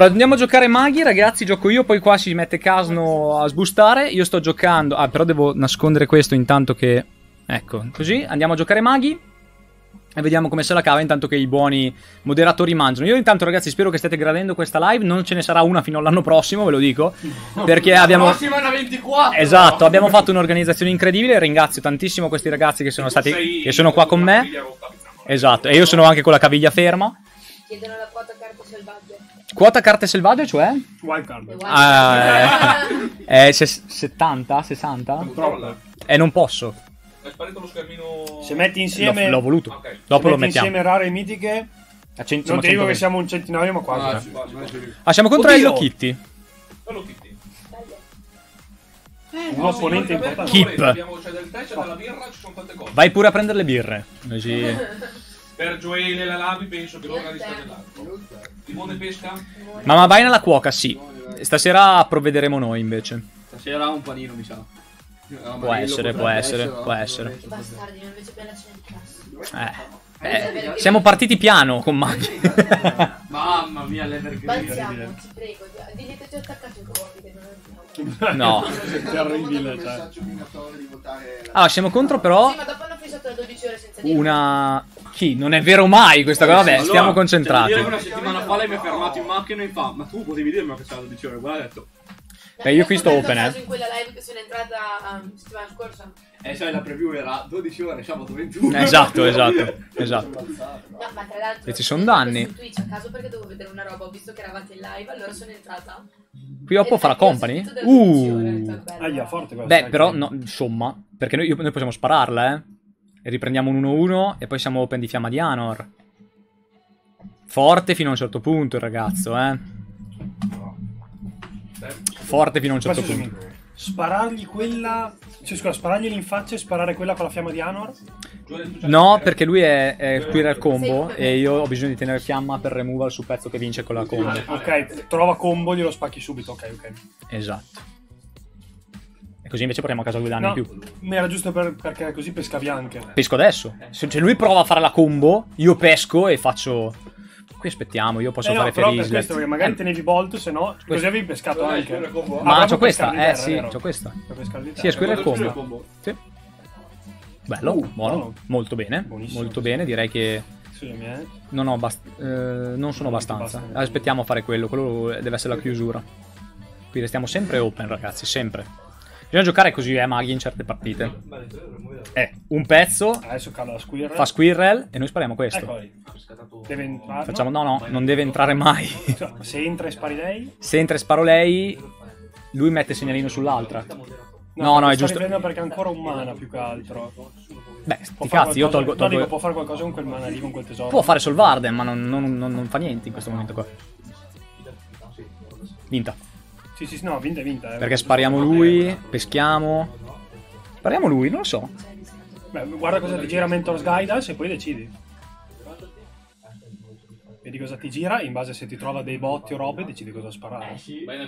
Andiamo a giocare maghi, ragazzi. Gioco io, poi qua si mette Casno a sbustare. Io sto giocando. Ah, però devo nascondere questo intanto che. Ecco, così. Andiamo a giocare maghi. E vediamo come se la cava intanto che i buoni moderatori mangiano. Io intanto, ragazzi, spero che stiate gradendo questa live. Non ce ne sarà una fino all'anno prossimo, ve lo dico. Perché abbiamo. La prossima è una 24. Esatto, abbiamo fatto un'organizzazione incredibile. Ringrazio tantissimo questi ragazzi che sono stati. Sei che sono qua con me. Esatto, e io sono anche con la caviglia ferma. Chiedono la quota carte selvaggia. Quota carte selvagge, cioè? Wildcard. Ah, eh, eh, se- 70? 60? Controlla. Eh, non posso. È sparito lo schermino. Se metti insieme, L'ho, l'ho voluto. Ok. se Dopo lo metti mettiamo. insieme rare e mitiche, A cen- non ti dico 120. che siamo un centinaio, ma quasi. Ah, sì, quasi, quasi. Ah, siamo contro! Hello Kitty. Quello Kitty. Un opponente importante. Keep. Abbiamo, c'è del tè, c'è della birra, ci sono tante cose. Vai pure a prendere le birre. Così. Per Gioele e la Lavi penso che loro sta dell'altro. Timone pesca? Mamma vai nella cuoca, sì. Stasera provvederemo noi invece. Stasera un panino, mi sa. Può essere, può essere, può essere. Bastardi, non invece per la cena di classe. Eh. Eh, siamo partiti piano con Maggi. Mamma mia, l'Evergreen. Balziamo, ci prego. Digli che ti ho attaccato i che non no. Terribile, cioè. Allora, siamo contro però Sì, ma dopo hanno fissato le 12 ore senza dire. una... Chi? Non è vero mai questa cosa. Vabbè, Allora, stiamo cioè, concentrati. che una settimana fa lei mi ha fermato in macchina e fa, ma tu potevi dirmi che c'era 12 ore, guarda, ha detto. Beh, io qui sto Ho open, caso eh. in quella live che sono entrata um, settimana scorsa. E sai, la preview era 12 ore, sabato 21. Esatto, esatto, esatto. No, ma tra l'altro. E ci sono danni. Su Twitch a caso perché dovevo vedere una roba, ho visto che eravate in live, allora sono entrata. Qui dopo farà ho company? sentito delle 12 ore, ho detto, Uh. è bello. Aia, forte questa. Beh, però, che- no, insomma, perché noi, io- noi possiamo spararla, eh. Riprendiamo un 1-1 e poi siamo open di fiamma di Anor. Forte fino a un certo punto il ragazzo, eh. Forte fino a un certo Aspetta, punto. Sparargli quella. Cioè, scusa, spararglieli in faccia e sparare quella con la fiamma di Anor? No, perché lui è, è Squirrel combo e io ho bisogno di tenere fiamma per removal sul pezzo che vince con la combo. Ok, trova combo, glielo spacchi subito. Ok, ok. Esatto. E così invece portiamo a casa due danni No, in più. mi era giusto per- perché così pescavi anche. Pesco adesso. Se se lui prova a fare la combo, io pesco e faccio. Qui aspettiamo, io posso Eh no, fare però per questo, perché magari Eh, tenevi Bolt, se no, così avevi pescato anche. combo. Ah, Ma proprio c'ho questa, eh terra, sì, vero? c'ho questa. Sì, è. Squirrel combo. combo. Sì. Bello, Uh, buono, buono. molto bene, Buonissimo. molto bene, direi che è. non, ho bast- eh, non sono abbastanza. basta. Aspettiamo a fare quello, quello deve essere la chiusura. Qui restiamo sempre open, ragazzi, sempre. Bisogna giocare così, eh, maghi in certe partite. Eh, un pezzo, Adesso cala la Squirrel. fa squirrel e noi spariamo questo. Ecco entrare. Facciamo, no, no, non deve entrare mai. Se entra e spari lei. Se entra e sparo lei, lui mette segnalino sull'altra. No, no, è giusto. perché ha ancora un mana più che altro. Beh, Può sti cazzi, io qualcosa- tolgo. No, dico, tolgo... può fare qualcosa con quel mana lì, con quel tesoro. Può fare Solvarden, ma non, non- non- non fa niente in questo momento qua. Vinta. Sì, sì, sì, no, vinta è vinta. Eh. Perché spariamo lui, peschiamo. Spariamo lui, non lo so. Beh, guarda cosa ti gira Mentor's Guidance e poi decidi. Vedi cosa ti gira, in base se ti trova dei botti o robe, decidi cosa sparare. Eh,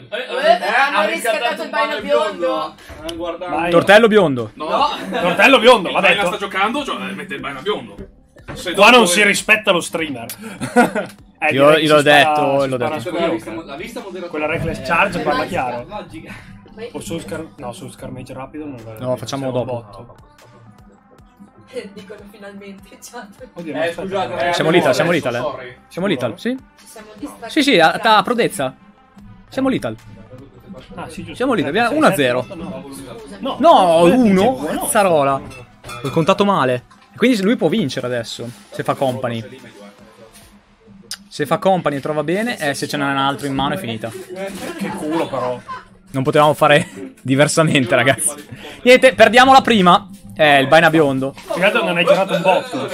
hanno riscattato il bagno biondo. Eh, guarda. Vai. Tortello biondo. No, Tortello biondo, va Baina sta detto. giocando, cioè mette il Baina biondo. Se Qua non si rispetta lo streamer. Eh, Io- direi che io l'ho si spara- detto, l'ho detto. su La vista, la vista. Quella reckless charge parla chiaro. Magica. O sul scar... No, sul scarmage rapido non va No, facciamo dopo. botto. Dicono finalmente, chat. Oddio, no, Eh, scusate, Eh, Siamo l'ital, siamo l'ital. eh. Siamo l'ital, sì? Ci siamo distratti. Sì, sì, a, a prodezza. Siamo l'ital. Ah, sì, giusto. Siamo Eh, sei, 1-0. sette, otto, no. Scusami. No, No, eh, uno. dicevo, no. Cazzarola. Ho contato male. Quindi lui può vincere adesso. Se fa company. Se fa company e trova bene, e se ce n'è un altro in mano è finita. Che culo però. Non potevamo fare diversamente, ragazzi. Niente, perdiamo la prima. Eh, il Baina biondo. Peccato non hai girato un botto.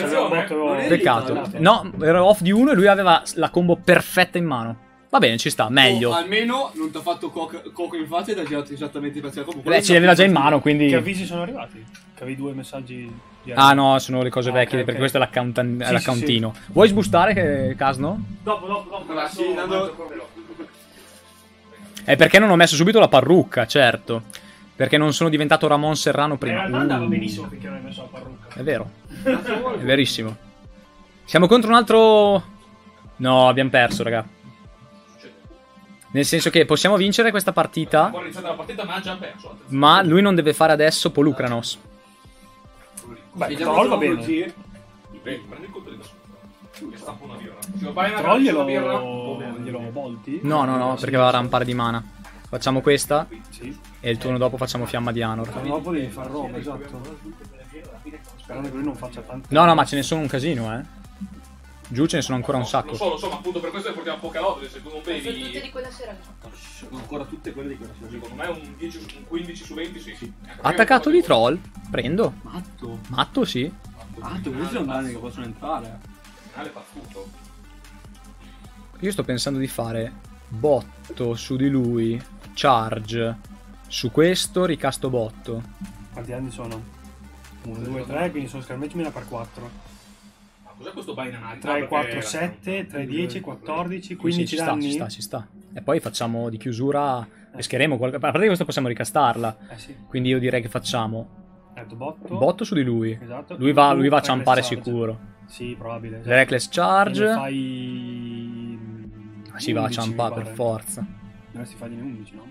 Peccato. No, ero off di uno e lui aveva la combo perfetta in mano. Va bene, ci sta, meglio. Oh, almeno non ti ha fatto coco, in faccia ed ha girato esattamente per la combo. Beh, ce li aveva già in mano, Che quindi... avvisi sono arrivati? Che avevi due messaggi Ah no, sono le cose Ah, vecchie, ok, perché ok. questo è l'accountan- Sì, l'accountino. Vuoi sbustare, Casno? Dopo, dopo, dopo. Ma sì, dando- È perché non ho messo subito la parrucca, certo. Perché non sono diventato Ramon Serrano In prima. realtà andava Uh, benissimo finché non hai messo la parrucca. è vero. È verissimo. Siamo contro un altro... No, abbiamo perso, raga. Nel senso che possiamo vincere questa partita, Ancora iniziata la partita, ma ha già perso. attenzione. ma lui non deve fare adesso Polucranos. Beh, Vediamo troll va bene. G. Prendi, prendi il colpo di nessuno. Che stappa una birra. Se lo fai una Troll birra, glielo, glielo volti? No, no, no, perché va a rampare di mana. Facciamo questa Sì. e il turno dopo facciamo Fiamma di Anor. Ma dopo devi fare roba, esatto. Sperando che lui non faccia tanto. No, no, ma ce ne sono un casino, eh. Giù ce ne sono ancora un Lo sacco. so, lo so, ma appunto per questo le portiamo a poca lode. Se tu non Sono tutte bevi, di quella sera. Sono ancora tutte quelle di quella sera. secondo me un, 10, su- un 15 su 20 sì. sì. Attaccato di troll? Prendo. Matto. Matto, sì. Matto, questi sono danni che possono entrare. Finale pazzuto. Io sto pensando di fare botto su di lui, charge su questo, ricasto botto. Quanti anni sono? 1, 2, 3, quindi sono schermettimela per 4. Cos'è questo Binary? 3, 4, 7, 3, 10, 14, Sì, 15 ci sta, danni. ci sta, ci sta. E poi facciamo di chiusura, pescheremo qualche... A parte questo possiamo ricastarla. Eh sì. Quindi io direi che facciamo Ecco, botto. botto su di lui. Esatto. Lui va, lui va a ciampare charge. sicuro. Sì, probabile. esatto. Le reckless charge. Fai... Ah, si va a 11, ciampare per forza. Dovresti fargliene 11, no?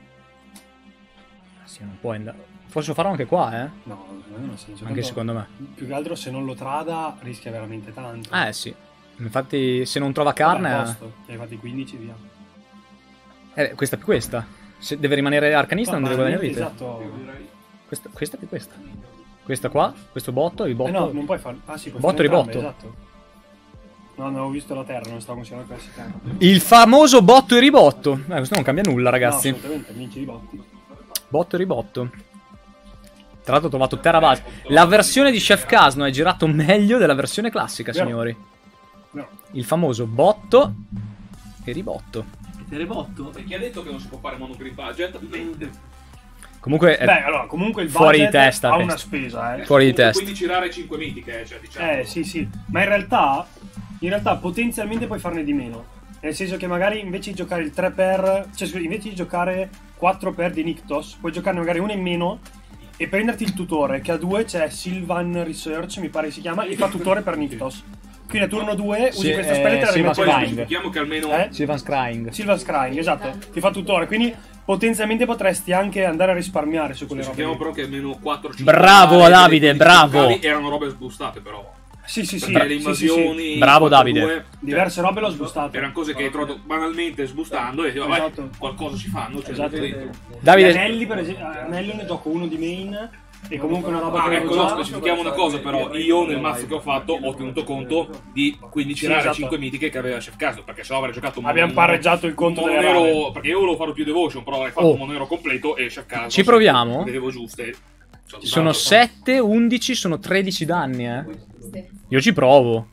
Sì, non puoi andare. Forse lo farò anche qua, eh. No, secondo me non senso. Anche Tanto, secondo me. Più che altro se non lo trada rischia veramente tanto. Eh sì. Infatti, se non trova Vabbè, carne. posto. Ti hai fatti 15, via. Eh, questa più questa. Se deve rimanere arcanista, non No, deve ma guadagnare vite. Esatto. Questa, questa è più questa. Questa qua, questo botto, il Eh botto. no, non puoi fare. Ah sì, Botto fare ribotto. Esatto. No, non avevo visto la terra, non stavo considerando terra. Il famoso botto e ribotto. Eh, questo non cambia nulla, ragazzi. No, assolutamente, vinci di botti. Botto e ribotto. Tra l'altro ho trovato terra base. La versione di Chef Casno è girato meglio della versione classica, Vero. signori. No. Il famoso botto e ribotto. E te le botto? E chi ha detto che non si può fare monogrip budget? Comunque è Beh, allora, comunque il fuori di testa, ha una spesa, eh. fuori di testa. Quindi girare 5 mitiche, eh, cioè diciamo. Eh, sì, sì. Ma in realtà, in realtà potenzialmente puoi farne di meno. Nel senso che magari invece di giocare il 3 per cioè invece di giocare 4 per di Nictos, puoi giocarne magari uno in meno e prenderti il tutore, che a 2 c'è Sylvan Research, mi pare si chiama, e fa tutore per Nictos. Quindi a turno 2 usi Sì, questa eh, spelletta e la Sylvan rimetti specifichiamo che almeno Eh? Sylvan Scrying. Silver Scrying, esatto, ti fa tutore, quindi potenzialmente potresti anche andare a risparmiare su quelle robe. Lì. però che almeno 4 5 Bravo, Davide, bravo. Erano robe sboostate però. Sì, sì, sì. Perché le sì, sì, sì. invasioni Bravo, 4-2, Davide. cioè, Diverse robe l'ho sbustate. erano cose che hai trovato banalmente sbustando e vabbè, Esatto. qualcosa ci fanno, cioè Esatto. dentro. Davide, anelli, per esempio, anello ne gioco uno di main e comunque una roba Ah, che ecco, no, specifichiamo una cosa però, io nel mazzo che ho fatto ho tenuto conto di 15 Sì, rare esatto. 5 mitiche che aveva Chef Caso, perché se no avrei giocato un Abbiamo pareggiato il conto delle rare. perché io volevo fare più devotion, però avrei fatto Oh. un mono nero completo e Chef Caso Ci proviamo? Le vedevo giuste. Cioè, sono tanto- 7, 11, sono 13 danni, eh. Io ci provo.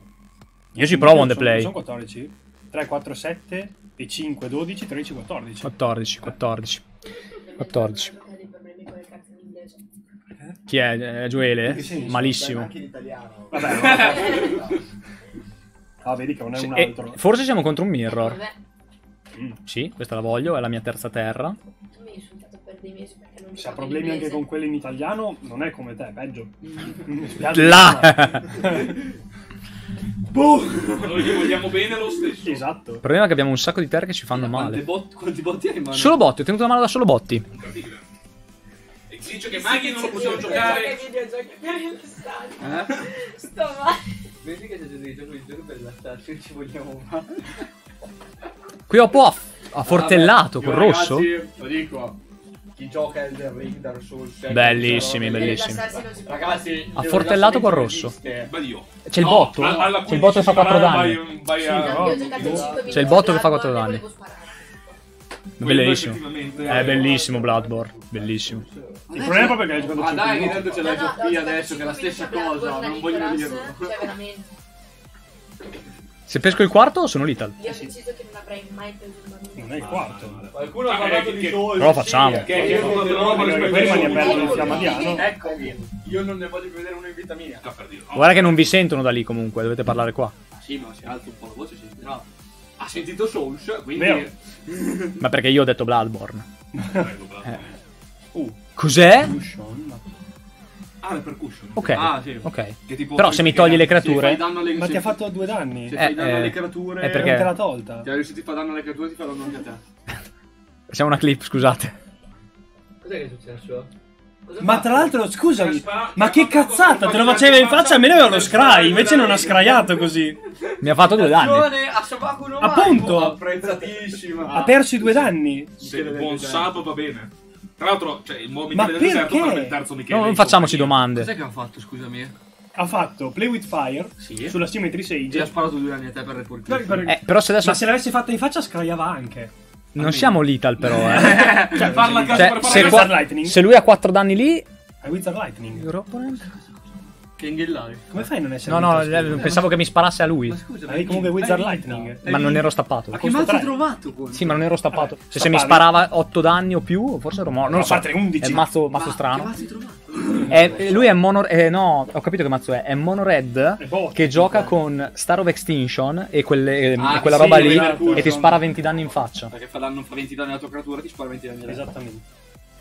Io ci provo on the play. Sono 14? 3, 4, 7 e 5, 12, 13, 14. 14, 14. 14. Avete dei problemi con le carte in inglese. Chi è? Eh, Gioele? Malissimo. Anche in italiano. Vabbè, Ah, vedi che non è un e altro. forse siamo contro un mirror. Mm. Sì, questa la voglio, è la mia terza terra. Dei mesi perché non Se ha problemi anche con quelle in italiano, non è come te, peggio. Mi spiace, Là! Noi gli vogliamo bene lo stesso. Esatto. Il problema è che abbiamo un sacco di terre che ci fanno Quante male. bot- quanti botti hai in mano? Solo botti, ho tenuto la mano da solo botti. E si dice che Maghi non lo possiamo giocare. Gioca il. Eh? Sto male. Vedi che c'è dei giochi di gioco per la starci, ci vogliamo fare. Qui Oppo ha, ha fortellato Io, col rosso. Ragazzi, lo dico. Chi gioca Elden Ring, Dark Souls, Bellissimi, bellissimi. Ragazzi, Ha fortellato col rosso. C'è il botto? C'è il botto che fa 4 15 danni. vai- vai Sì, a- no. Io ho giocato 5 minuti. C'è il botto che fa a quattro Bloodborne e danni. volevo sparare. Bellissimo. È bellissimo Bloodborne. Bellissimo. Il problema è proprio che hai giocato Ma 5 dai, che tanto c'è la giocato adesso, che è la 5 stessa a cosa, non voglio dirlo. Cioè, veramente. Se pesco il quarto sono l'ital. Io ho deciso che non avrei mai preso un bambino. Non è il quarto. Qualcuno ha Ah, parlato di Souls. Però lo facciamo. Che che robe Perché che poi rimani spesso- aperto il fiammadiano. Eccomi, io non ne voglio più vedere uno in vita mia. Sta per dire, no? Guarda che non vi sentono da lì comunque, dovete parlare qua. Ah, sì, ma se alzo un po' la voce si sentirà. Ha sentito Souls, quindi... Vero. Ma perché io ho detto Bloodborne. Eh. Uh, Cos'è? Lucian, Ah, le percussion. Ok. Ah, sì. Ok. Che tipo- Però se mi togli le Se fai creature... danno alle Ma ti ha fatto due danni? Se Eh, fai danno eh, alle creature... è perché- Non te l'ha tolta? Se ti fa danno alle creature ti fa danno anche a te. Siamo una clip, scusate. Cos'è che è successo? Cosa ha Ma fatto? tra l'altro, scusami, ha sparato- ma ha che cazzata, te lo ha faceva in faccia, a me ne aveva lo ha scry, invece non ha scryato così. Mi ha fatto due danni. A Appunto. Apprezzatissima. Ha perso i due danni. Se il buon sub va bene. Tra l'altro, cioè, il nuovo del deserto perché? farebbe il terzo Michele. No, non facciamoci compagnia. domande. Cos'è che ha fatto, scusami? Ha fatto Play with Fire Sì. sulla Symmetry Ti ha Sage. sparato due anni a te per le Eh, però se adesso Ma se l'avesse fatta in faccia, scryava anche. non siamo lethal però, eh. Cioè, farla a caso Cioè, se, qua- Wizard Lightning. se lui ha 4 danni lì, Hai Wizard Lightning. Che inghellai. Come fai a non essere No, no, Wizard eh, pensavo che mi sparasse a lui. Ma scusa, Avevi comunque Wizard Lightning. Ma non ero stappato. Ma che hai tre. trovato? Conte? Sì, ma non ero stappato. Vabbè, Se, se mi sparava 8 danni o più, forse ero morto. Non lo so. No, fate 11. È un mazzo, mazzo Ma strano. Che mazzo hai trovato? È- lui è mono. eh, no, ho capito che mazzo è. È mono red È bot. che gioca con Star of Extinction e, quelle- Ah, e quella sì, roba lì e ti spara 20 danni in faccia. Perché fa danno fa 20 danni alla tua creatura ti spara 20 danni alla Esattamente.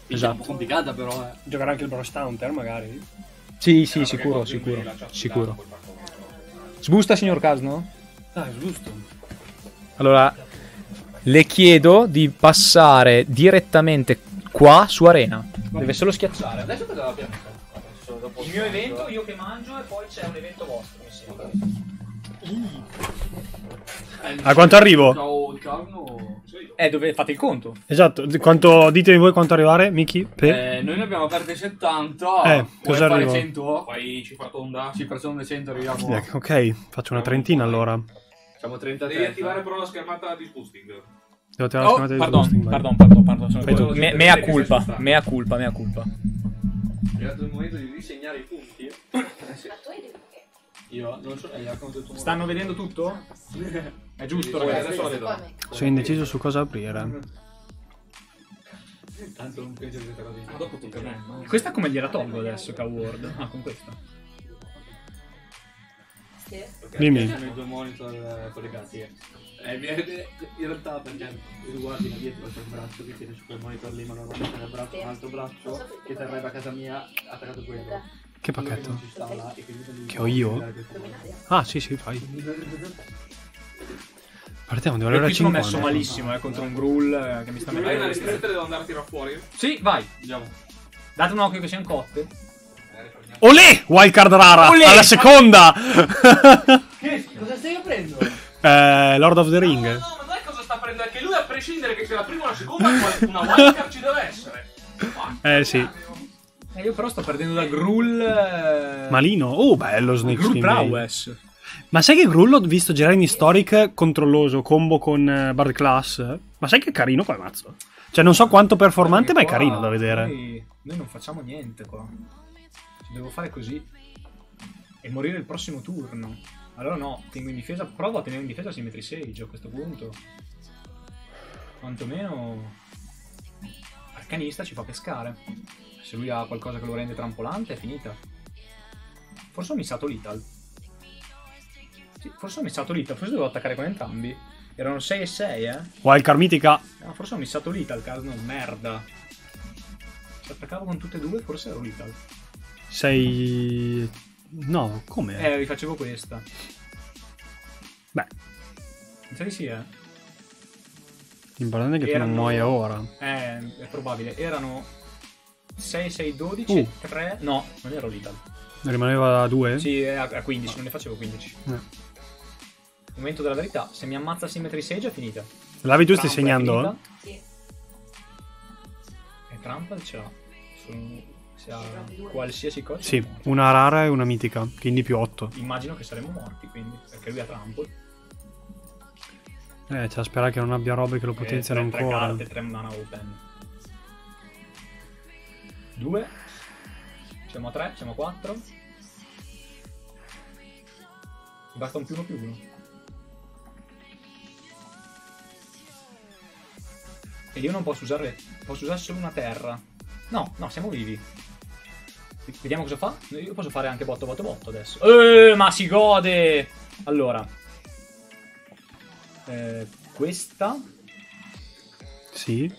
È Esatto. un po' complicata però, eh. Giocherà anche il Bro Stunter, magari. Sì, sì, Eh, sicuro, sicuro. Sicuro. Sbusta, signor Casno? Ah, è giusto. Allora, le chiedo di passare direttamente qua su Arena. Deve solo schiacciare. Adesso cosa? Adesso dopo Il mio evento, io che mangio, e poi c'è un evento vostro, mi sembra. A quanto arrivo? Eh, dove fate il conto? Esatto, di quanto ditemi voi quanto arrivare, Miki? Per... Eh, noi ne abbiamo aperte 70. Eh, cosa fare arrivo? 100? Poi cifra tonda. Per sono 100 arriviamo. Eh, Ok, faccio una trentina allora. Siamo 33. Devi attivare però la schermata di boosting. Devo la Oh, schermata di pardon, boosting, vai. pardon, pardon, pardon, sono Fai colpa- me- Mea culpa, mea culpa, mea culpa. È arrivato il momento di risegnare i punti. Eh sì. Io non so, del tuo Stanno vedendo tutto? È giusto, ragazzi. Sono indeciso su cosa aprire. Tanto non penso questa cosa Ma dopo tocca a me. no? Questa come gliela tolgo adesso, Coward? Ah, con questa. Sì. Dimmi. Sono i due monitor eh, collegati. eh. Eh, eh, in realtà perché tu guardi là dietro c'è un braccio che tiene su quel monitor lì ma normalmente nel braccio un altro braccio che terrebbe a casa mia attaccato quello. Che pacchetto? e Che ho io? Ah, sì, sì, fai. Partiamo, devo Io arrivare qui a sono 50. messo malissimo, eh, contro un Gruul eh, che mi sta mettendo una le strette. devo andare a tirare fuori? Sì, vai. Andiamo. Date un occhio che siano cotte. Olè! Wildcard rara! Olè! Alla seconda! Che? Cosa stai aprendo? eh, Lord of the Ring. No, no, ma non è cosa sta prendendo, è che lui a prescindere che sia la prima o la seconda, una wildcard ci deve essere. Eh, sì. Eh, io però sto perdendo da Gruul. eh, Malino. Oh, bello Snake Blade. Prowess. Ma sai che Gruul l'ho visto girare in Historic controlloso, combo con eh, Bard Class? Ma sai che è carino quel mazzo? Cioè, non so quanto performante, ma è carino da vedere. Noi, noi non facciamo niente qua. Ci devo fare così. E morire il prossimo turno. Allora no, tengo in difesa. Provo a tenere in difesa Symmetry Sage a questo punto. Quantomeno. Arcanista ci fa pescare. Se lui ha qualcosa che lo rende trampolante, è finita. Forse ho missato Lethal. Sì, forse ho missato Lethal. Forse dovevo attaccare con entrambi. Erano 6 e 6, eh. Wildcard mitica. No, forse ho missato Lethal, caso no, merda. Se attaccavo con tutte e due, forse ero Lethal. Sei... No, come? Eh, rifacevo questa. Beh, Mi sa di sì, eh. L'importante è che tu non Erano- muoia ora. Eh, è probabile. Erano 6, 6, 12, Uh. 3... No, non ero Lethal. Rimaneva a due? Sì, è a, a 15, non ne facevo 15. Eh. Momento della verità, se mi ammazza Symmetry Sage è finita. Lavi tu stai segnando? Sì. E Trample ce l'ha. Su- Se ha qualsiasi cosa. Sì, una rara e una mitica, quindi più 8. Immagino che saremo morti, quindi. Perché lui ha Trample. Eh, c'è da sperare che non abbia robe che lo potenziano Eh, tre, tre ancora. carte, tre mana open. Due. Siamo a tre, siamo a quattro. Mi Basta un più uno più uno. E io non posso usare. Posso usare solo una terra. No, no, siamo vivi. Vediamo cosa fa. Io posso fare anche botto, botto, botto adesso. Eh, ma si gode! Allora. Eh, questa. Sì,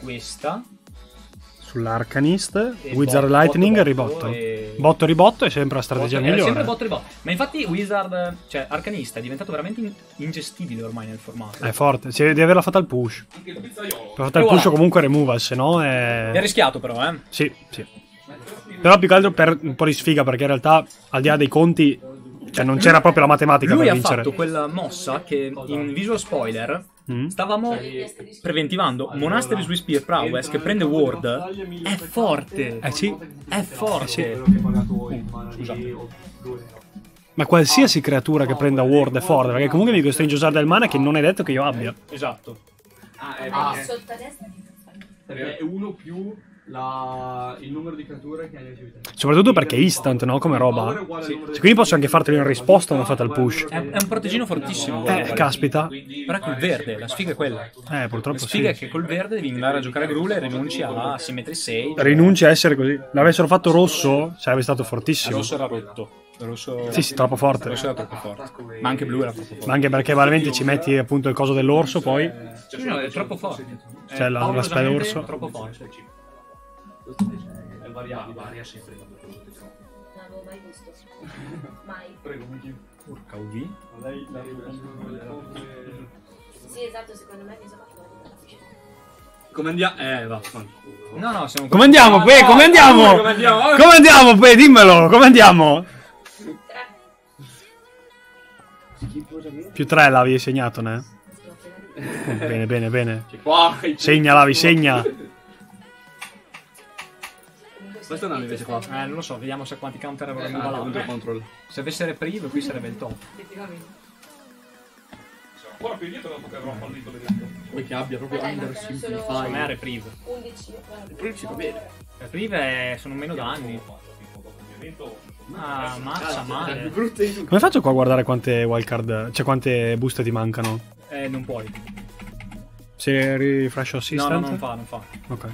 Questa. sull'Arcanist, e Wizard botto, Lightning botto, ribotto. E... Botto ribotto è sempre la strategia Botto- migliore. sempre botto e botto. Ma infatti Wizard, cioè Arcanista, è diventato veramente in- ingestibile ormai nel formato. È forte, sì, devi averla fatta al push. Anche il pizzaiolo. Per fatta al push o comunque removal, se no È è... rischiato però, eh. Sì, sì. Però più che altro per un po' di sfiga, perché in realtà al di là dei conti, cioè non c'era proprio la matematica Lui per ha vincere. fatto quella mossa che in visual spoiler Mm? stavamo preventivando Monastery Swiss Spear Prowess che prende ward. È forte. Eh sì, È forte. ma qualsiasi creatura che prenda ward è forte, perché comunque mi costringe a usare del mana che non è detto che io abbia. Esatto. Ah, è Ma perché, sotto a destra che cazzo fai? perché è uno più la, il numero di creature che hai attività. Soprattutto perché è instant, no? Come roba. Sì. Quindi posso anche farteli in risposta una fatta al push. È, è un protegino fortissimo. Eh, caspita. Però è col verde, la sfiga è quella. Eh, La purtroppo sfiga è sì. che col verde devi andare a giocare Grule e rinunci a Symmetry 6. Rinunci a essere così. L'avessero fatto rosso, sarebbe stato Il fortissimo. rosso era rotto. Il rosso... Sì, sì, troppo forte. Il rosso era troppo forte. Ma anche blu era troppo forte. Ma anche perché veramente ci metti appunto il coso dell'orso, poi. Sì, no, è troppo forte. C'è la- Paolo la veramente orso. È troppo forte. È variabile. Varia sempre quando te dico. Non avevo mai visto. Mai. Prego, Miki. Porca UV. Lei la Sì, esatto, secondo me mi sono fuori. Come andiamo? Eh, va, fanculo. No, no, siamo Come andiamo, Pe? Come andiamo? Come andiamo? Come andiamo, Pe? Dimmelo, come andiamo? Tre. Più 3 l'avevi segnato, ne? Bene, bene, bene. Segna, Lavi, segna. Questo non invece qua. Eh, non lo so, vediamo se quanti counter avrà ah, contro control. Se avesse reprieve, qui sarebbe il top. Effettivamente. Siamo ancora più indietro dopo che avrò fallito l'evento. Vuoi che abbia proprio Vabbè, under mancano solo- Secondo me è simplify. reprieve. 11. Principe, bene. Reprieve è- sono meno danni. Ah, mazza male. Come faccio qua a guardare quante wildcard, cioè quante buste ti mancano? Eh, non puoi. Se refresh No, assistant? no, non fa, non fa. Ok.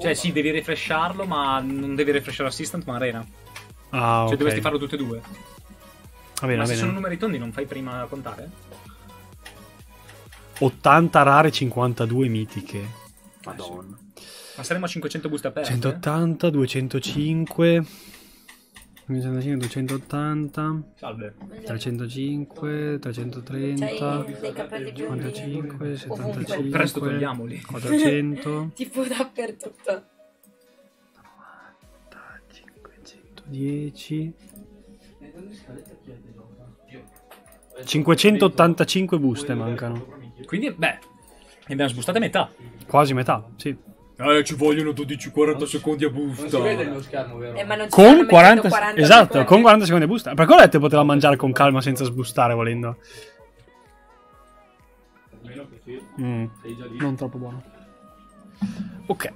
Cioè, sì, devi refresharlo, ma non devi refreshare assistant, ma arena. Ah, Cioè, ok. dovresti farlo tutte e due. Va bene, ma va se sono bene. numeri tondi, non fai prima a contare? 80 rare, 52 mitiche. Madonna. Ma saremo a 500 buste aperte? 180, 205. 205, 280. Salve. 305, 330. C'hai dei cappelli più 55, Ovunque. 75. Presto togliamoli. 400. Tipo dappertutto. 510. 585 buste mancano. Quindi, beh, ne abbiamo sbustate metà. Quasi metà, sì. Eh, ci vogliono 12-40 secondi a Non si vede il mio schermo, vero? Eh, ma non Con mettendo 40, 40 esatto, secondi. con 40 secondi di busta. Per quello ho detto che poteva mangiare con calma senza sbustare volendo. Mm, Sei già lì. non troppo buono. Ok.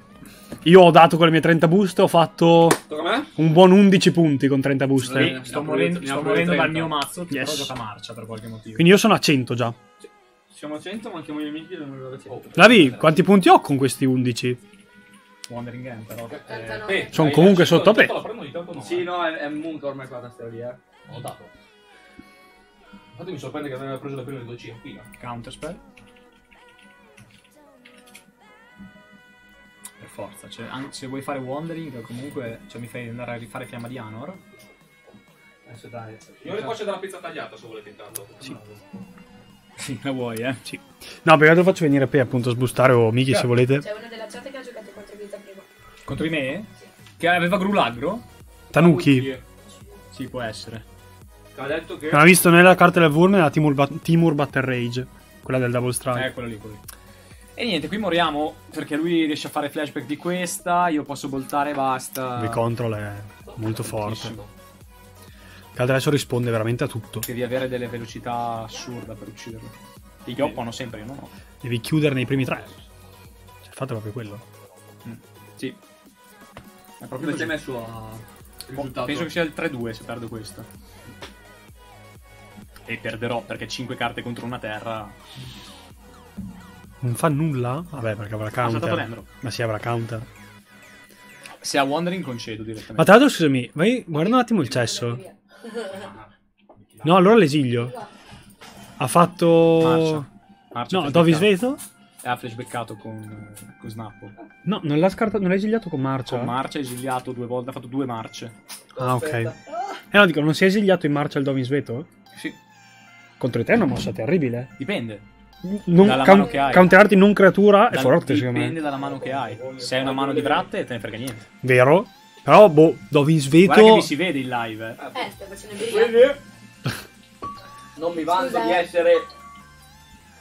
Io ho dato con le mie 30 buste, ho fatto a un buon 11 punti con 30 buste. Sì. Sto morendo, sto morendo 30. dal mio mazzo, che Yes. però gioca marcia per qualche motivo. Quindi io sono a 100 già. Siamo a 100, manchiamo gli amici del numero 100. Lavi, quanti punti ho con questi 11? Wandering Game, però. 89. Eh, Sono dai, comunque sotto pe- la prendo di tanto no. Sì, no, è, è Moon ormai qua da lì, eh. Ho dato. Infatti mi sorprende che aveva preso la prima di 2 prima. Counter spell. Per forza, cioè, anche se vuoi fare Wandering, comunque cioè, mi fai andare a rifare Fiamma di Anor. Adesso dai. Signore, qua c'è della pizza tagliata se volete intanto. Sì. Sì, la vuoi, eh? Sì. No, perché lo faccio venire Pe appunto a sbustare o Miki se volete. C'è uno Contro di me? Che aveva Grulagro? Tanuki. Sì, può essere. Ha detto che... Non ha visto nella carta del Wurm la Timur, Bat- Timur Battle Rage. Quella del Double Strike. Eh, quello lì, quello lì. E niente, qui moriamo perché lui riesce a fare flashback di questa, io posso voltare e basta. Il control è molto forte. Adesso risponde veramente a tutto. Devi avere delle velocità assurde per ucciderlo. I yoppano sempre, io non ho. Devi chiudere nei primi tre. Cioè, fate proprio quello. Sì. È proprio Come ti hai così. messo a... risultato? Penso che sia il 3-2 se perdo questo. E perderò perché 5 carte contro una terra. Non fa nulla? Vabbè, perché avrà saltato counter. Ma sì, avrà counter. Se ha Wandering concedo direttamente. Ma tra l'altro, scusami, vai, guarda un attimo il cesso. No, allora l'esilio. Ha fatto. Marcia. Marcia No, per Dovi giocare. Sveto? E ha flashbackato con, con Snappo. No, non l'ha scartato, non l'ha esiliato con marcia. Con marcia, esiliato due volte, ha fatto due marce. ah, ok. Eh no, dico, non si è esiliato in marcia il Dovin Sveto? Sì, Contro te è una mossa terribile. dipende. Non, Dalla coun- mano che hai. counterarti non creatura è Dal- forte, secondo Dipende me. dalla mano che hai. Se hai una mano di bratte, te ne frega niente. Vero? Però, boh, Dovin Guarda che Sveto... mi si vede in live. eh. Eh, stai facendo il. Non mi vanto Scusa, di essere.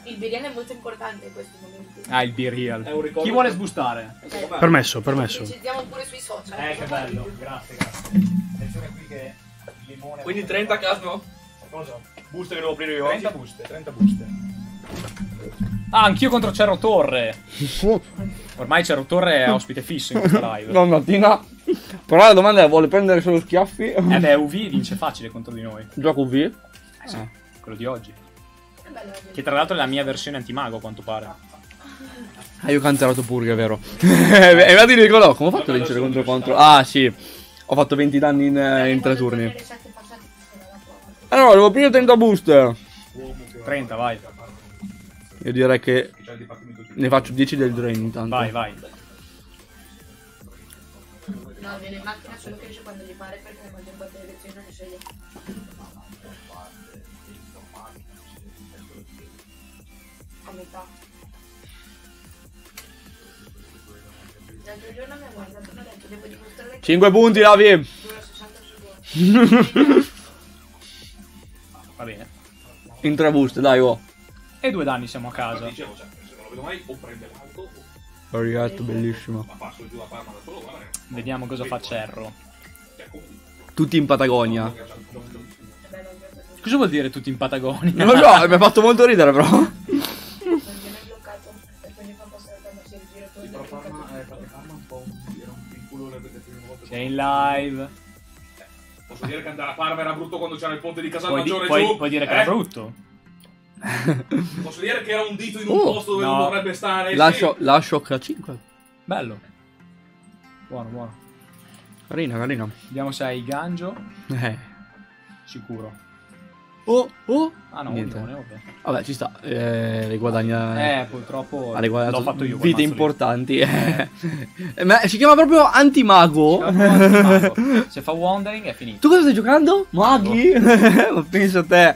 Il biriano è molto importante in questi momenti. Ah, il be real. È un ricordo Chi vuole sbustare? Ok. Permesso, permesso. Pubblicizziamo pure sui social. Eh, che bello. Grazie, grazie. Attenzione qui che il limone... Quindi 30 casno? Cosa? Buste che devo aprire io 30 buste, 30 buste. Ah, anch'io contro Cerro Torre. Ormai Cerro Torre è ospite fisso in questa live. No, mattina. Però la domanda è: vuole prendere solo schiaffi? Eh beh, UV vince facile contro di noi. Gioco V? Eh sì, quello di oggi. Che tra l'altro è la mia versione antimago, a quanto pare. Ah, io ho cancelato Purga, è vero. e infatti dico no, come ho fatto a vincere contro contro? Ah, sì. Ho fatto 20 danni in, eh, in tre turni. No, devo prima 30 boost. 30, vai. Io direi che ne faccio 10 del drain intanto. Vai, vai. No, viene in macchina solo che esce quando gli pare perché ne mangia un po' di lezioni non ne sceglie. A metà. L'altro giorno mi ha guardato e mi ha detto devo dimostrare che 5 punti, Lavi. dura 60 secondi. Va bene. In 3 boost, dai, oh. E due danni siamo a casa. Dicevo, cioè, se non lo vedo mai, o prende l'auto, o Orietto, bellissimo. ma passo giù a Parma da solo, guarda. Vediamo cosa fa Cerro. Cioè, Tutti in Patagonia. Cosa vuol dire tutti in Patagonia? Non lo so, mi ha fatto molto ridere, però. Sei in live. Posso dire che andare a Parma era brutto quando c'era il ponte di Puoi, di- Casalmaggiore puoi- giù? puoi dire che Eh? era brutto. Posso dire che era un dito in un Oh, posto dove no. non dovrebbe stare? Lascio, lascio H5. Bello. Buono, buono. Carina, carina. Vediamo se hai Gangio. Eh. Sicuro. Oh, oh. Ah no, Niente. Unione, vabbè. Vabbè, ci sta. Eh, le guadagna. Eh, purtroppo Ha l'ho fatto io. vite importanti. Eh, Ma si chiama proprio Antimago. Mago. Se fa Wandering è finito. Tu cosa stai giocando? Maghi? Ma pensa a te.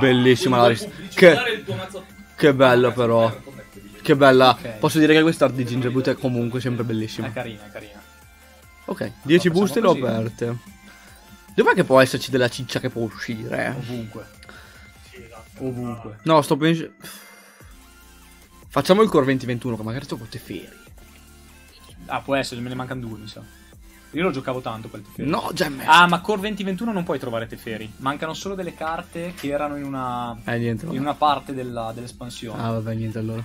Bellissima la ris- che, che bella però. Che bella. Ok. Posso dire che questa art di Gingerboot è comunque sempre È bellissima. carina, è carina. Ok, 10 Facciamo buste le ho aperte. Dov'è che può esserci della ciccia che può uscire? Ovunque. Ovunque. No, sto pensando... Facciamo il core 2021 che magari sto con Teferi. Ah, può essere, me ne mancano due, mi sa. Io lo giocavo tanto quel Teferi. No, Gemme. Ah, ma Core 2021 non puoi trovare Teferi. Mancano solo delle carte che erano in una, Eh, niente. in una parte della- dell'espansione. Ah, vabbè, niente allora.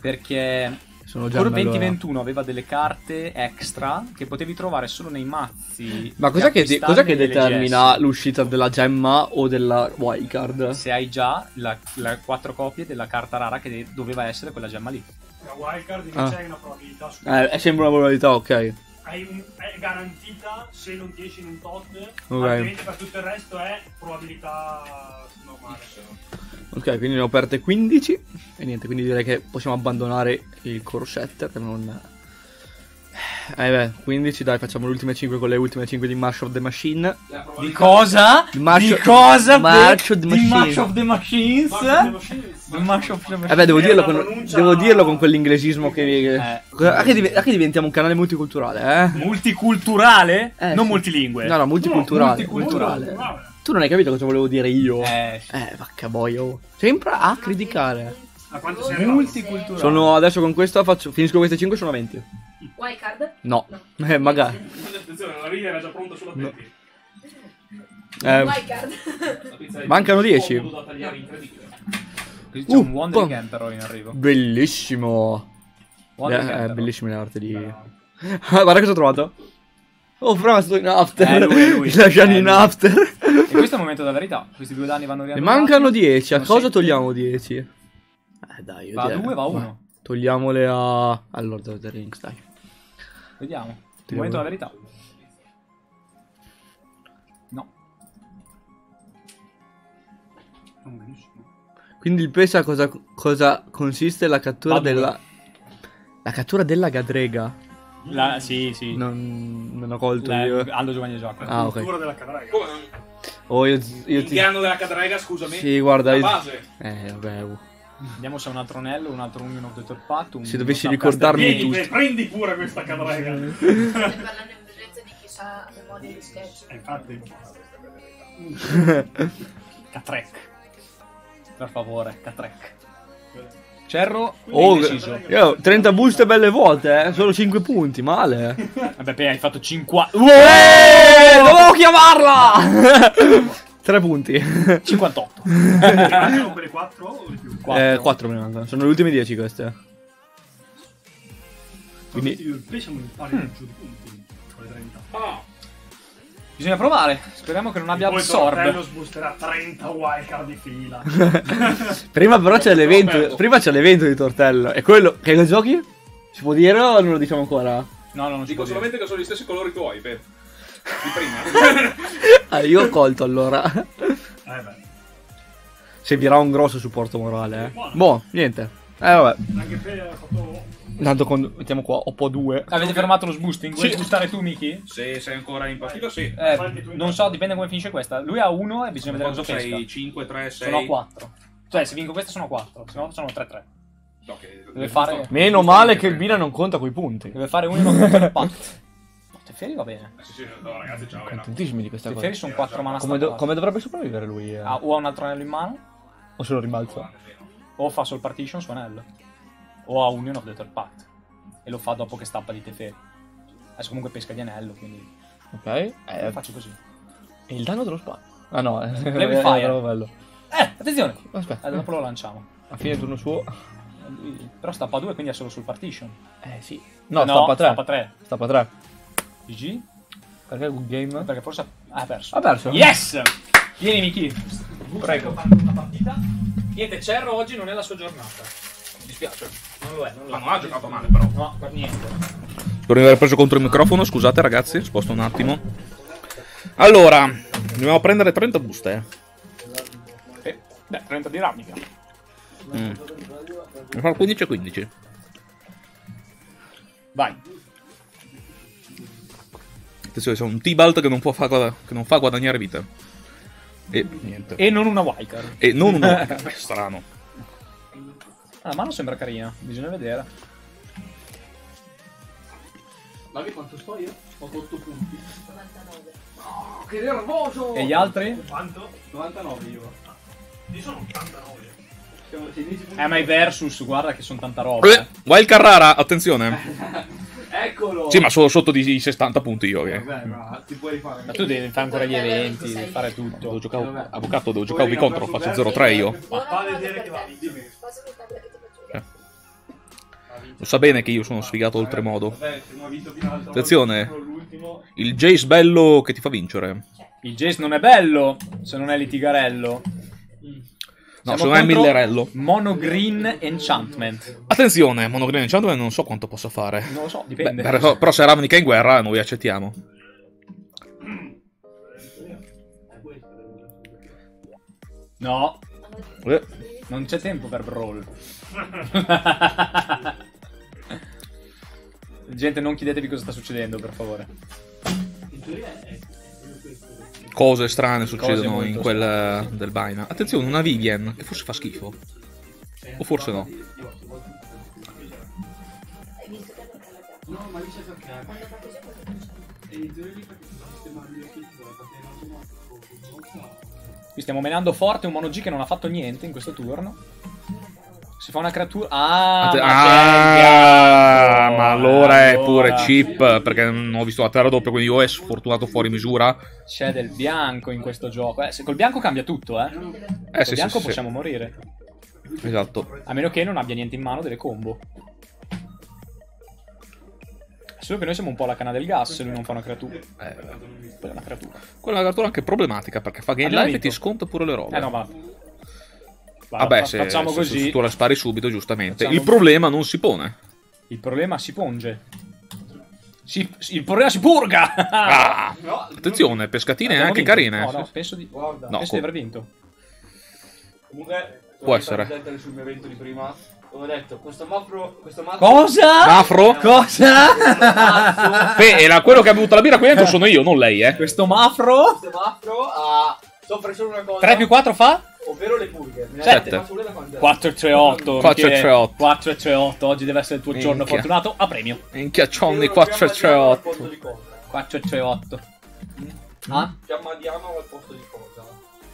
Perché Sono già Core bello, eh. 2021 aveva delle carte extra che potevi trovare solo nei mazzi. Ma cos'è che, acquistabili cos'è che determina GS. l'uscita della gemma o della wildcard? Se hai già la, la quattro copie della carta rara che de- doveva essere quella gemma lì. La wildcard invece Ah. hai una probabilità su Eh, è sempre una probabilità, ok. hai un- è garantita se non ti esci in un tot, Ok. altrimenti per tutto il resto è probabilità normale. Ok, quindi ne ho aperte 15. E niente, quindi direi che possiamo abbandonare il core setter che non... Eh beh, 15, dai, facciamo le ultime 5 con le ultime 5 di March of the Machine. Di cosa? Di March- di cosa? March of the di Machine. March of the Machines? Di March of the Machines. Eh beh, devo dirlo, con, devo dirlo con quell'inglesismo che... Eh. A che, div- a che diventiamo un canale multiculturale, eh? Multiculturale? Eh, non sì. multilingue. No, no, multiculturale. multiculturale. multiculturale. Tu non hai capito cosa volevo dire io? Eh. Eh, vacca boia. oh. Sempre a criticare. A quanto sei multiculturale. Sono adesso con questa faccio. Finisco queste 5 sono 20. Wildcard? No. No. Eh, magari. Attenzione, la riga era già pronta sulla tetti. Eh, Wildcard. È Mancano 10. comodo da tagliare incredibile. Qui c'è Uh, un Wandering pom. Emperor in arrivo. bellissimo. Wandering Eh, è Emperor. bellissime le arti di. Guarda cosa ho trovato. Oh, fra, sto in after. Eh, lui, lui. La Gianni Eh, in lui. after. E questo è il momento della verità. Questi due danni vanno Ne riannodati. mancano 10. A cosa togliamo 10? Eh, dai, io Va a direi- due, va a uno. Togliamole a. All'Lord of the Rings, dai. Vediamo. Il momento della verità. No. Quindi il pesce a cosa, cosa consiste la cattura della... La cattura della gadrega? La- sì, sì. Non, non ho colto La- io. Aldo Giovanni Gioco. Ah, ok. Cultura della cadrega. Come? Oh, io, io ti... L'inganno della cadrega, scusami. Sì, guarda, La io- base. Eh, vabbè, uh. Vediamo se è un altro anello, un altro Union of the Third Pact. Un Se dovessi ricordarmi Gate. tutto. Prendi pure questa cadrega. Stai parlando in presenza di chi sa memoria di sketch. Eh, Infatti. Catrec. Per favore, Catrec. Cerro, Oh, io, 30 buste belle vuote, eh. Solo 5 punti, male. Vabbè, hai fatto 50. Eh, dovevo chiamarla! 3 punti. 58. Sono quelle 4 o più? Eh, 4 me ne mancano. Sono le ultime 10 queste. Quindi- di punti. Con le 30. Ah, Bisogna provare. Speriamo che non abbia Poi Tortello absorb. sboosterà 30 wildcard di fila. Prima però c'è l'evento. Prima c'è l'evento di Tortello. E quello. Che giochi? Si può dire o non lo diciamo ancora? No, no, non si dico può dire. solamente che sono gli stessi colori tuoi, Pep. Di prima. Ah, io ho colto allora. Eh beh. Servirà un grosso supporto morale, eh. Buono. Boh, niente. Eh, vabbè. Anche ha fatto... Tanto quando mettiamo qua Oppo 2. Avete fermato lo sboosting? Vuoi sboostare tu, Miki? Se sei ancora in partita, sì. Eh, non so, dipende come finisce questa. Lui ha 1 e bisogna vedere cosa pesca. sei 5, 3, 6. Sono a 4. Cioè, se vinco questa sono a 4, se no sono 3-3. Ok, Deve fare- Meno male che il Vina non conta quei punti. Deve fare uno non conta il pact. No, Teferi va bene. Sì, sì, no, ragazzi, ciao. Contentissimi di questa Teferi cosa. sono 4 mana Come, do- stampate. come dovrebbe sopravvivere lui? eh? Ha o ha un altro anello in mano, O se lo rimbalza? o fa soul partition su anello. O ha Union of the Third Pact. E lo fa dopo che stappa di Teferi. Adesso comunque pesca di anello, quindi Ok. Eh, lo faccio così. e il danno dello sparo? Ah no, eh, Level eh, fire. bravo, bello. Eh, attenzione! Aspetta, Eh, dopo lo lanciamo. a fine turno suo. Però stappa 2, quindi ha solo sul partition. Eh sì. No, stappa 3. Stappa 3. Stappa 3. GG? Perché good game? Perché forse ha perso. Ha perso? Yes! Vieni, Miki. Prego. una partita. Niente, Cerro oggi non è la sua giornata. Mi dispiace. Non lo è, non lo Ma è. non ha giocato male, però. No, per niente. Di aver preso contro il microfono, scusate ragazzi, sposto un attimo. Allora, dobbiamo prendere 30 buste. Eh, beh, 30 di ramica. Mm. Fare 15 e 15. Vai. Attenzione, c'è un Tibalt che non, può fa, guada- che non fa guadagnare vita. E niente. E non una wildcard. E non un È strano. Ah, la mano sembra carina, bisogna vedere. Guardi quanto sto io? Ho 8 punti. 99. Oh, che nervoso! E gli altri? Quanto? 99 io. Io sono 89. Siamo 16 punti. Eh, ma i versus, guarda che sono tanta roba. Eh, Wild Carrara, attenzione. Eccolo! Sì, ma sono sotto di 60 punti io. Che... Vabbè, ma ti puoi fare. Ma tu devi fare ancora gli eventi, devi fare tutto. Devo giocare, avvocato, devo giocare contro, faccio 0-3 io. Buona fa vedere che va Eh. vedere. Lo sa bene che io sono sfigato oltremodo. Attenzione. Il Jace bello che ti fa vincere. Il Jace non è bello se non è litigarello. No, Siamo se non è Millerello. Mono Green Enchantment. Attenzione, Monogreen Enchantment non so quanto possa fare. Non lo so, Beh, dipende. però, però se Ravnica è in guerra noi accettiamo. No, Eh, non c'è tempo per brawl. Gente, non chiedetevi cosa sta succedendo, per favore. In teoria è. Cose strane succedono molto in quel del Baina. Attenzione, una Vivian che forse fa schifo. O forse no. Qui stiamo menando forte un Mono G che non ha fatto niente in questo turno. Si fa una creatura. Ah, Atte- ma c'è il ah, ma allora è Allora pure cheap perché non ho visto la terra doppia, quindi o è sfortunato fuori misura. C'è del bianco in questo gioco. Eh, se col bianco cambia tutto, eh. Col Eh sì, sì, bianco sì, sì. possiamo morire. Esatto. A meno che non abbia niente in mano delle combo. Solo che noi siamo un po' la canna del gas se lui non fa una creatura. Eh, Quella è una creatura. quella è una cartura anche problematica perché fa game life e ti sconta pure le robe. Eh no, ma. Va, Vabbè, fa- se, facciamo se- così. se tu la spari subito, giustamente. Facciamo- Il problema non si pone. Il problema si ponge. Si- il problema si purga! Ah, attenzione, pescatine anche vinto. carine. No, no, penso di, Guarda. No, penso di aver vinto. Comunque Può essere. Sul mio evento di prima. Ho detto, questo mafro... Questo mafro... Cosa? Mafro? Cosa? Beh, era quello che ha bevuto la birra qui dentro sono io, non lei, eh. Questo mafro? Questo mafro ha... Soffre solo una cosa. 3 più 4 fa? Ovvero le pulghe. Ne ha Sette. dette, ma sulle da mangiare. 4 e 3 8. 4 e 3 8. 4 e 3 8. Oggi deve essere il tuo giorno Minchia. fortunato. A premio. Minchia, Johnny Io lo 4 chiamo 3 Diamo al posto 8. di cosa? 4 e 3 8. Ah? Chiama Diamo al posto di cosa?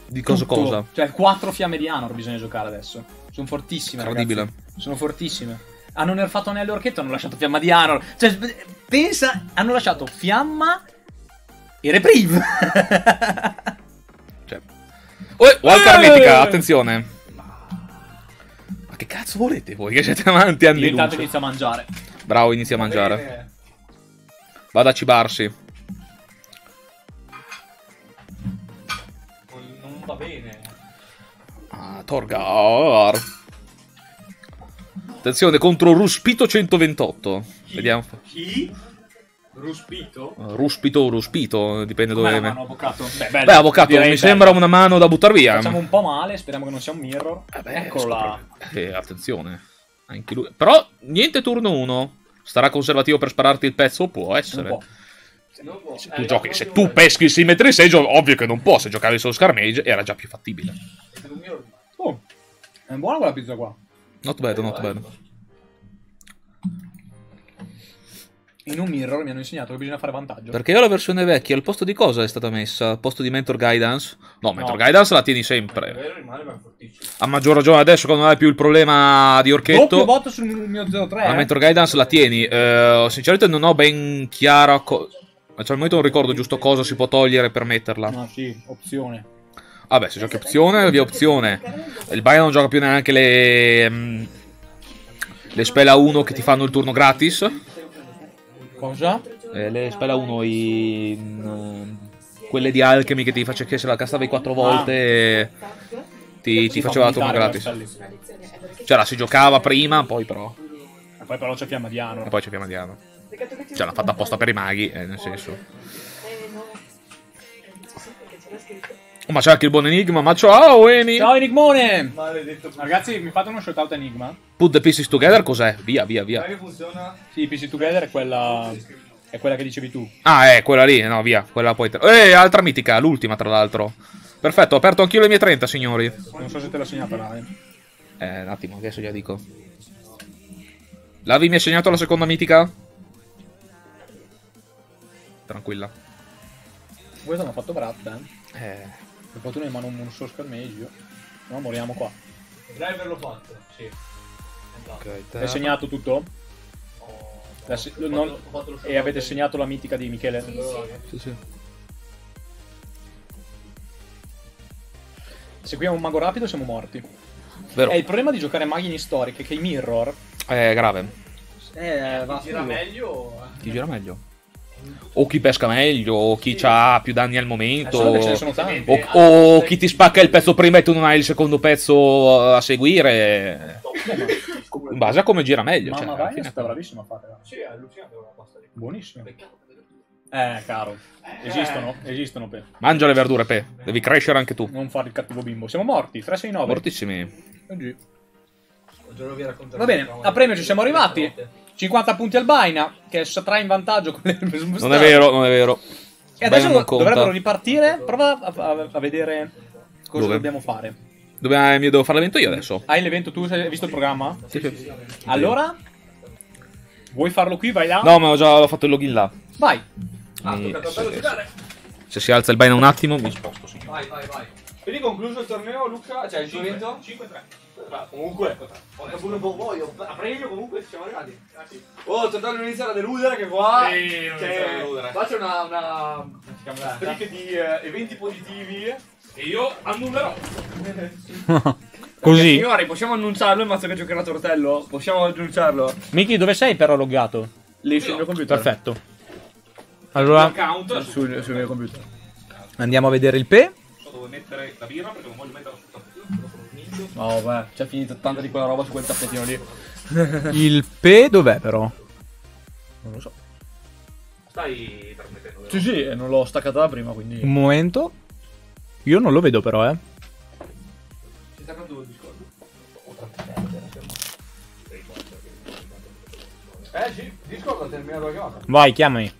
Di cosa Tutto. cosa? Cioè, 4 fiamme di Anor bisogna giocare adesso. Sono fortissime, Incredibile. ragazzi. Sono fortissime. Hanno nerfato Anello Orchetto, hanno lasciato fiamma di Anor. Cioè, pensa, hanno lasciato fiamma e reprieve. Oh, Walker Eh! Mitica, attenzione. Ma che cazzo volete voi che siete avanti anni Intanto inizia a mangiare. Bravo, inizia a mangiare. Vada a cibarsi. Non, va bene. Ah, Torgar. Attenzione contro Ruspito 128. Vediamo. Chi? Ruspito? Uh, Ruspito o Ruspito, dipende Com'è dove. la mano, avvocato? Beh, bello. Beh, avvocato, mi bello. sembra una mano da buttare via. Facciamo un po' male, speriamo che non sia un mirror. Eh beh, Eccolo là. Eh, attenzione. Anche lui. Però, niente turno 1. Starà conservativo per spararti il pezzo? Può Un essere. po'. Non può. Se Eh, tu, no, giochi, se tu peschi il Symmetry Sage, ov- ovvio che non può. Se giocavi solo Scarmage era già più fattibile. Oh, è buona quella pizza qua. Not bad, not bad. In un mirror mi hanno insegnato che bisogna fare vantaggio. Perché io la versione vecchia, al posto di cosa è stata messa? Al posto di Mentor Guidance? No, Mentor No. Guidance la tieni È sempre. vero, rimane ma è fortissimo. A maggior ragione adesso quando non hai più il problema di Doppio Orchetto. voto sul mio 03. La eh. Mentor Guidance la tieni. Eh, sinceramente non ho ben chiara. Co- cioè, al momento non ricordo giusto cosa si può togliere per metterla. No, sì, opzione. Vabbè, se giochi opzione, via opzione. Il Bayern non gioca più neanche le. mm, le spell a 1 che ti fanno il turno gratis. Cosa? Eh, le spell a 1, i. mm, quelle di Alchemy che ti face che se la castavi 4 volte. e Ti, ti fa faceva turno vomitare gratis. Cioè, la si giocava prima, poi però. E poi però c'è fiamma di Anor. E poi c'è Fiamma di Ano. Cioè, l'ha fatta apposta per i maghi, eh, nel senso. Oh, ma c'è anche il buon Enigma, ma ciao Eni! Ciao Enigmone! Maledetto. Ragazzi, mi fate uno shoutout Enigma? Put the pieces together, cos'è? Via, via, via. che funziona? Sì, PC Together è quella. È quella che dicevi tu. Ah, eh, quella lì, no, via. Quella poi. Eh, altra mitica, l'ultima, tra l'altro. Perfetto, ho aperto anch'io le mie 30, signori. Non so se te l'ho segnata là. eh. Eh, un attimo, adesso gliela dico. Lavi mi ha segnato la seconda mitica? Tranquilla. Questo mi ha fatto Brat, eh. Eh. Per fortuna in mano un solo scarmeggio. No, moriamo qua. Potrei averlo fatto. Sì. Esatto. Ok, Hai segnato tutto? Ho- La se- ho non- fatto- ho fatto lo E avete shot segnato la mitica di Michele? Sì, sì. Se qui è un mago rapido siamo morti. Vero. È il problema di giocare maghi in storiche che i mirror. È grave. Eh, va Chi gira meglio? Chi gira meglio? O chi pesca meglio, o chi ha più danni al momento. Solo che ce ne sono tanti. O, o chi ti spacca il pezzo prima e tu non hai il secondo pezzo a seguire. In base a come gira meglio. Cioè, Mamma fine- è stata bravissima a fare. Sì, è allucinante quella pasta. Peccato che- Eh, caro. Esistono, esistono per. Mangia le verdure, Pe. Devi crescere anche tu. Non fare il cattivo bimbo. Siamo morti, 369. Mortissimi. Oggi. Va bene, una a premio ci siamo arrivati. 50 punti al Baina, che satrà in vantaggio con le Non è vero, non è vero. E adesso conta. dovrebbero ripartire. Prova a, a- a vedere cosa Dove? dobbiamo fare. Dove, mi devo fare l'evento io adesso? Hai l'evento tu? Hai visto il programma? Sì, sì. Allora, vuoi farlo qui? Vai là. No, ma ho già ho fatto il login là. Vai. Ah, se, se si alza il bene un attimo, mi sposto. Sì. Vai, vai, vai. Quindi concluso il torneo, Luca? Cioè, il tuo evento? 5-3. Comunque, pure un po' voglio. A premio comunque ci siamo arrivati. Oh, tornando all'inizio a deludere che qua. Sì, non c'è- deludere. Qua c'è una, una streak di eh, eventi positivi. E io annullerò. Così. Signori, possiamo annunciarlo in mazzo che giocherà Tortello? Possiamo annunciarlo? Miki, dove sei però loggato? Lì sul mio computer. Perfetto. Allora, sul, sul mio computer. andiamo a vedere il P. So dove mettere la birra perché non voglio tappetino. No, beh, c'è finito tanta di quella roba su quel tappetino lì. Il P dov'è però? Non lo so. Stai permettendo. Sì, sì, e non l'ho staccata da prima, quindi... Un momento. Io non lo vedo però, eh. sta staccato il Discord. Eh sì, Discord ha terminato la chiamata. Vai, chiamami.